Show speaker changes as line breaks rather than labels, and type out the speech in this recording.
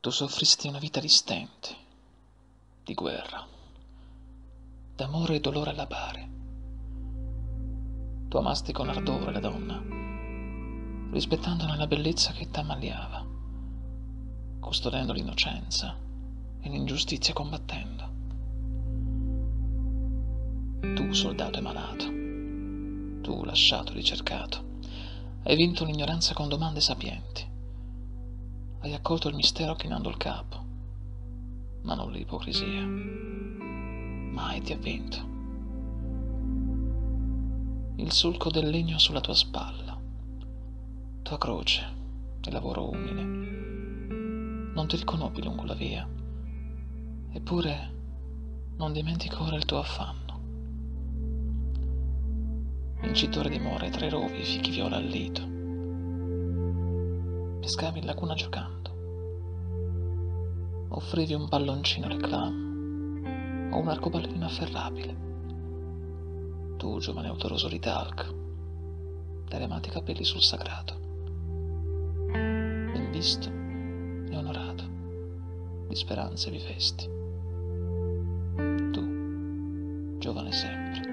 Tu soffristi una vita di stenti, di guerra, d'amore e dolore alla pari. Tu amasti con ardore la donna, rispettandone la bellezza che t'ammaliava, custodendo l'innocenza e l'ingiustizia combattendo. Tu, soldato emanato, tu, lasciato e ricercato, hai vinto l'ignoranza con domande sapienti. Hai accolto il mistero chinando il capo, ma non l'ipocrisia. Mai ti ha vinto. Il solco del legno sulla tua spalla, tua croce e lavoro umile. Non ti riconobbi lungo la via, eppure non dimentico ora il tuo affanno vincitore di more tra i rovi e fichi viola al lito. Pescavi in laguna giocando. Offrivi un palloncino reclam o un arcobaleno afferrabile. Tu, giovane autoroso di dai amati capelli sul sagrato. Ben visto e onorato, di speranze vivesti. Tu, giovane sempre